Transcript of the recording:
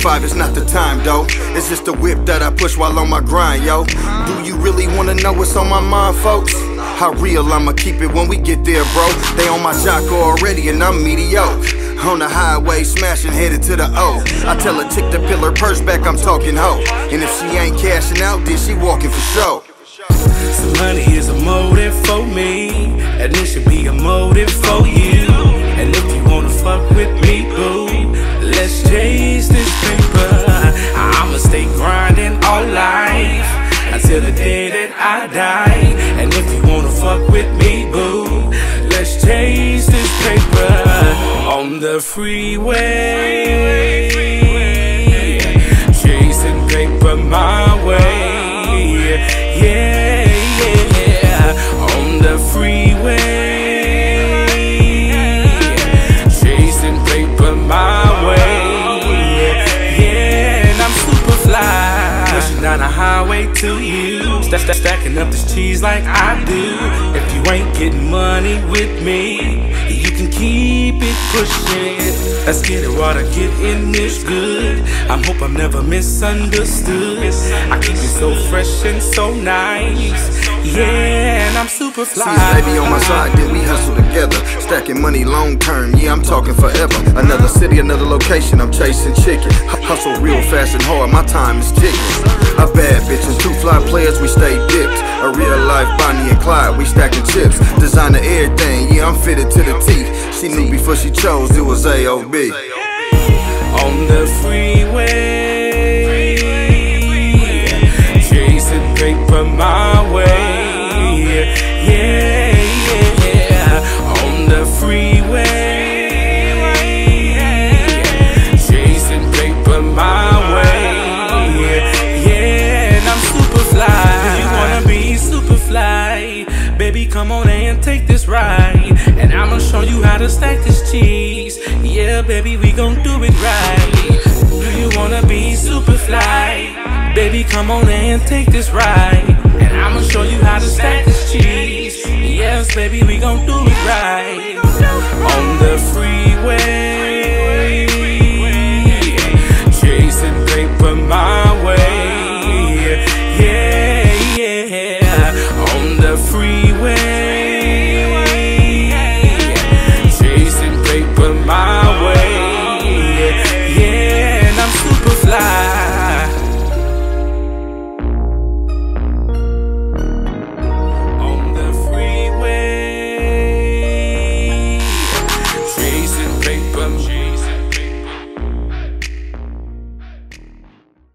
5 is not the time, though. It's just the whip that I push while on my grind, yo. Do you really wanna know what's on my mind, folks? How real I'ma keep it when we get there, bro. They on my Jocko already, and I'm mediocre. On the highway, smashing, headed to the O. I tell her, tick the pillar purse back, I'm talking hoe. And if she ain't cashing out, then she walking for show. So money is a motive for me, and it should be a motive for you. Chase this paper. I'ma stay grinding all life until the day that I die. And if you wanna fuck with me, boo, let's chase this paper on the freeway. Chasing paper my down the highway to you. Stack, stack, stacking up this cheese like I do. If you ain't getting money with me, you can keep it pushing. Let's get it while I get in this good. I hope I'm never misunderstood. I keep it so fresh and so nice. Yeah, and I'm super fly. See baby on my side, then we hustle together. Stacking money long term, yeah, I'm talking forever. Another city, another location, I'm chasing chicken. Hustle real fast and hard, my time is ticking. Players, we stay dipped. A real life Bonnie and Clyde, we stacking chips. Designer everything, yeah, I'm fitted to the teeth. She knew before she chose it was AOB. on the freeway. Come on and take this ride. And I'ma show you how to stack this cheese. Yeah, baby, we gon' do it right. Do you wanna be super fly? Baby, come on and take this ride. And I'ma show you how to stack this cheese. Yes, baby, we gon' do it right. the freeway.